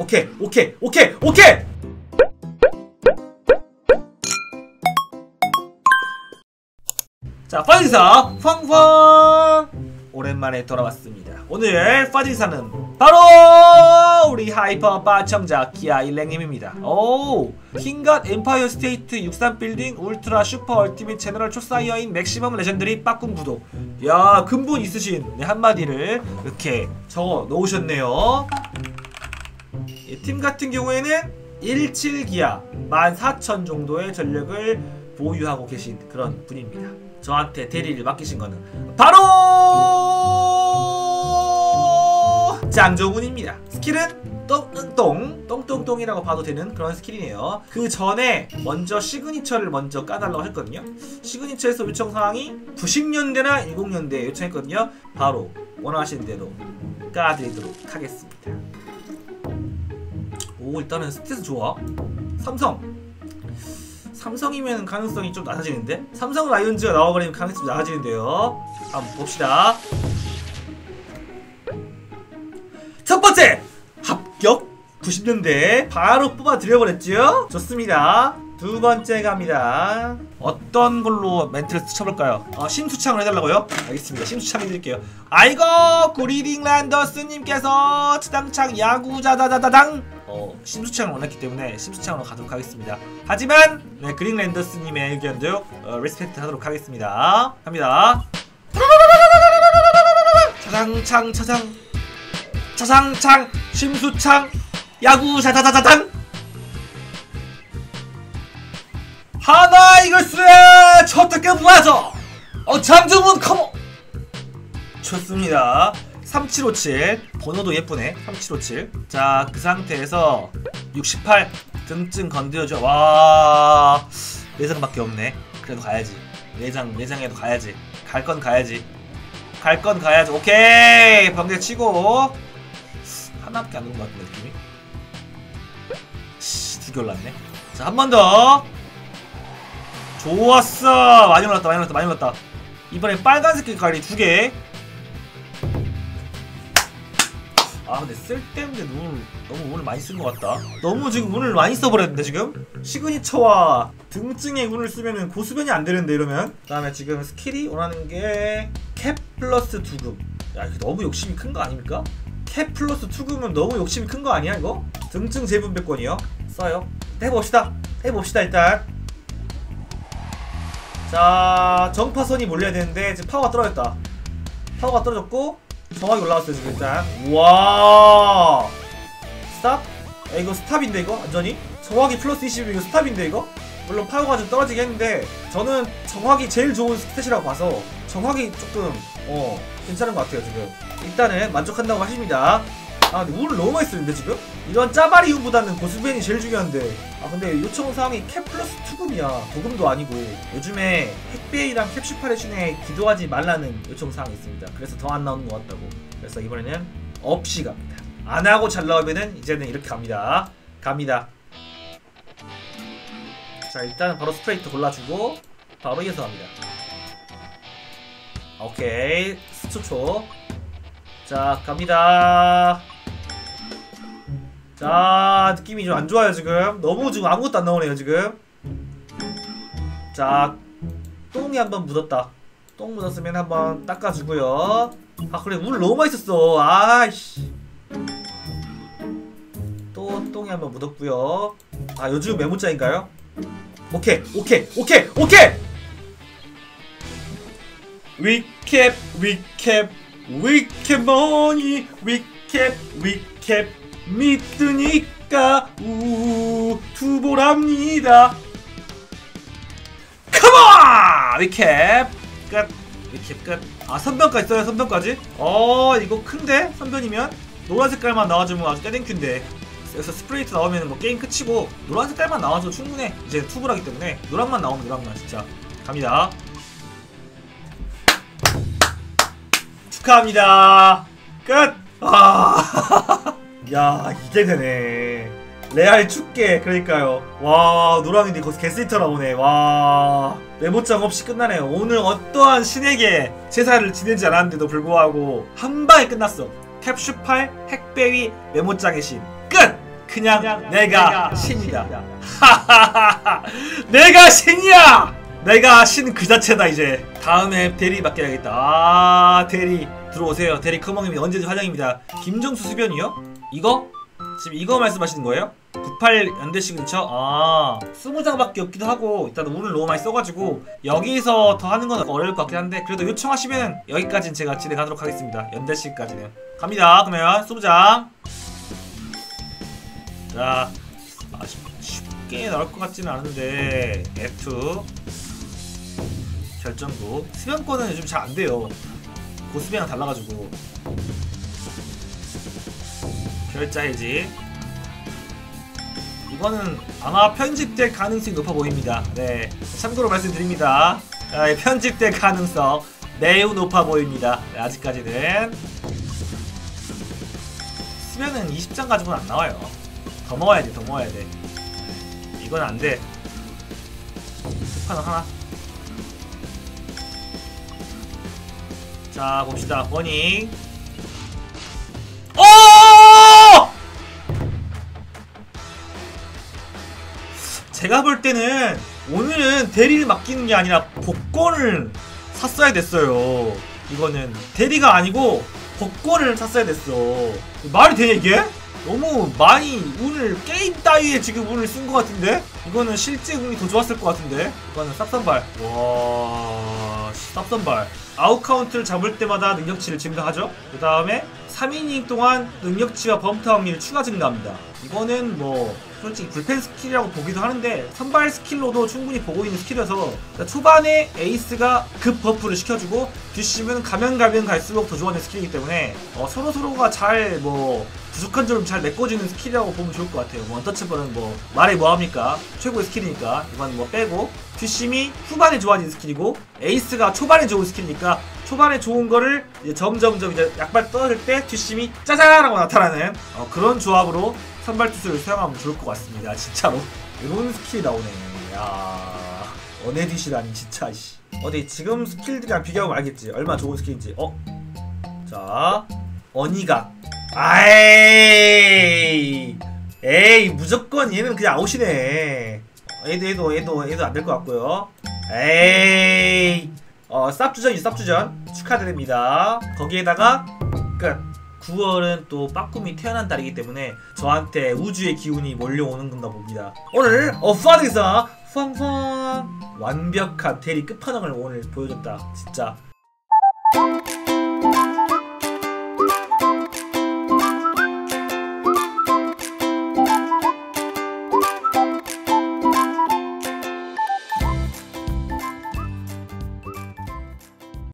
오케이 오케이 오케이 오케이! 자 파디사 팡팡! 오랜만에 돌아왔습니다. 오늘 파디사는 바로 우리 hyper 빠청자 기아 일랭님입니다. 오 king god Empire State 63빌딩 울트라 슈퍼 ultimate general 초사이어인 maximum legendary 빠꿈 구독 야 근본 있으신 네, 한마디를 이렇게 적어 놓으셨네요. 이 팀 같은 경우에는 17기아 14,000 정도의 전력을 보유하고 계신 그런 분입니다. 저한테 대리를 맡기신 거는 바로 장조군입니다. skill은 똥똥 똥 똥똥똥이라고 봐도 되는 그런 skill이네요. 그 전에 먼저 signature를 먼저 까달라고 했거든요. signature에서 요청 사항이 90년대나 10년대에 요청했거든요. 바로 원하시는 대로 까드리도록 하겠습니다. 오 일단은 스탯 좋아. 삼성. 삼성이면 가능성이 좀 낮아지는데? 삼성 라이온즈가 나와버리면 가능성이 낮아지는데요. 한번 봅시다. 첫 번째! 합격! 90년대 바로 뽑아 드려버렸죠 좋습니다 두 번째 갑니다. 어떤 걸로 멘트를 쳐볼까요? 어, 심수창을 해달라고요? 알겠습니다. 심수창 해드릴게요. 아이고 구리딩 란더스님께서 치당창 야구자다다다당! 어, 심수창을 원했기 때문에 심수창으로 가도록 하겠습니다. 하지만 네, 그린 랜더스님의 의견도 어, 리스펙트 하도록 하겠습니다. 갑니다. 차장창 차장. 차장창 심수창 야구 자다다다당 맞아 어 장정훈 컴온 좋습니다. 3757 번호도 예쁘네. 3757 자 그 상태에서 68 등증 건드려줘. 와 내장밖에 없네. 그래도 가야지. 내장 내장에도 가야지. 갈 건 가야지. 갈 건 가야지. 오케이! 번개 치고. 하나밖에 안 넣은 것 같은데 느낌이? 두개 올랐네. 자 한 번더 좋았어. 많이 올랐다 많이 올랐다 많이 올랐다. 이번엔 빨간색 색깔이 두개. 아 근데 쓸데없는데 눈을 너무 운을 많이 쓴 것 같다. 너무 지금 운을 많이 써버렸는데 지금? signature와 등증에 운을 쓰면은 고수변이 안 되는데 이러면? 그 다음에 지금 skill이 원하는 게 캡 플러스 two금. 야 이거 너무 욕심이 큰 거 아닙니까? 캡 플러스 two금은 너무 욕심이 큰 거 아니야 이거? 등증 재분배권이요? 써요. 해봅시다. 해봅시다 일단 자 정파선이 몰려야 되는데 지금 파워가 떨어졌다 파워가 떨어졌고 정확히 올라왔어요 지금 일단 와 stop? 야, 이거 stop인데 이거 완전히? 정확히 플러스 20이면 이거 stop인데 이거? 물론 파워가 좀 떨어지긴 했는데 저는 정확히 제일 좋은 stat이라고 봐서 정확히 조금 어 괜찮은 것 같아요 지금 일단은 만족한다고 하십니다 아 근데 운을 너무 많이 쓰는데 지금? 이런 짜바리 운보다는 고수벤이 제일 중요한데. 아 근데 요청 사항이 캡 플러스 투금이야. 도금도 아니고. 요즘에 핵베이랑 캡슈파레신에 기도하지 말라는 요청 사항이 있습니다. 그래서 더 안 나오는 것 같다고. 그래서 이번에는 없이 갑니다. 안 하고 잘 나오면은 이제는 이렇게 갑니다. 갑니다. 자 일단은 바로 스트레이트 골라주고 바로 이어서 갑니다. 오케이. 스초초. 자 갑니다 자 느낌이 좀 안 좋아요 지금. 너무 지금 아무것도 안 나오네요 지금. 자 똥이 한번 묻었다. 똥 묻었으면 한번 닦아주고요. 아 그래 물 너무 썼어. 아이씨. 또 똥이 한번 묻었고요. 아 요즘 메모장인가요? 오케이 오케이 오케이 오케이! 위캡 위캡 위캡 머니 위캡 위캡 믿으니까 우 투보랍니다. 컴온 위캡 끝. 위캡 끝아 선변까지 써요 선변까지? 어 이거 큰데? 선변이면? 노란 색깔만 나와주면 아주 떼땡큐인데. 여기서 스프레이트 나오면 뭐 게임 끝이고 노란 색깔만 나와도 충분해. 이제 투브라기 때문에 노란만 나오면 노란만 진짜. 갑니다. 축하합니다. 끝. 아. 야 이게 되네 레알 축게 그러니까요 와 노랑인데 거기서 게스트 나오네 와 메모장 없이 끝나네요 오늘 어떠한 신에게 제사를 지내지 않았는데도 불구하고 한 방에 끝났어 캡슈8 핵배위 메모장의 신 끝! 그냥 내가 신이다. 하하하하. 내가 신이야. 내가 신 그 자체다 이제. 다음에 대리 맡겨야겠다. 아 대리 들어오세요. 대리 커먼님이 언제든 환영입니다. 김정수 수변이요? 이거? 지금 이거 말씀하시는 거예요? 98 연대 시그니처? 아 20장밖에 없기도 하고 일단 운을 너무 많이 써가지고 여기서 더 하는 건 어려울 것 같긴 한데 그래도 요청하시면 여기까지는 제가 진행하도록 하겠습니다. 연대 시까지는. 갑니다. 그러면 20장. 자 아, 쉽- 쉽게 나올 것 같지는 않은데 F 결정구. 수변권은 요즘 잘 안 돼요. 고수비랑 달라가지고 결자 해지. 이거는 아마 편집될 가능성이 높아 보입니다. 네 참고로 말씀드립니다. 아, 예, 편집될 가능성 매우 높아 보입니다. 네, 아직까지는. 수면은 20장 가지고는 안 나와요. 더 먹어야 돼더 먹어야 돼. 이건 안돼. 스파너 하나. 자 봅시다. 버닝 제가 볼 때는 오늘은 대리를 맡기는 게 아니라 복권을 샀어야 됐어요. 이거는 대리가 아니고 복권을 샀어야 됐어. 말이 돼 이게? 너무 많이 운을 게임 따위에 지금 운을 쓴 것 같은데? 이거는 실제 운이 더 좋았을 것 같은데? 이거는 쌉선발. 와, 씨, 쌉선발. 아웃 카운트를 잡을 때마다 능력치를 증가하죠. 그 다음에 3이닝 동안 능력치와 범트 확률이 추가 증가합니다. 이거는 뭐 솔직히 불펜 스킬이라고 보기도 하는데 선발 스킬로도 충분히 보고 있는 스킬이어서 그러니까 초반에 에이스가 급 buff를 시켜주고 뒷심은 가면 가면 갈수록 더 좋아하는 스킬이기 때문에 어, 서로 서로가 잘 뭐 부족한 점을 잘 메꿔주는 스킬이라고 보면 좋을 것 같아요. 뭐 untouchable은 뭐 말해 뭐합니까? 최고의 스킬이니까 이건 뭐 빼고 뒷심이 후반에 좋아지는 스킬이고 에이스가 초반에 좋은 스킬이니까 초반에 좋은 거를 이제 점점점 이제 약발 떨어질 때 뒷심이 짜잔 하고 나타나는 어, 그런 조합으로 선발 투수를 사용하면 좋을 것 같습니다. 진짜로 이런 스킬이 나오네. 야 어네디시라니 진짜 씨. 어디 지금 스킬들이랑 비교하면 알겠지. 얼마나 좋은 스킬인지. 어? 자 어니가 아이 에이 무조건 얘는 그냥 아웃이네. 얘도 얘도 얘도 얘도 안 될 것 같고요. 에이 어 쌉주전이 쌉주전 축하드립니다. 거기에다가 끝. 9월은 또 빠꿈이 태어난 달이기 때문에 저한테 우주의 기운이 몰려오는 건가 봅니다. 오늘 어파드에서 펑펑 완벽한 대리 끝판왕을 오늘 보여줬다. 진짜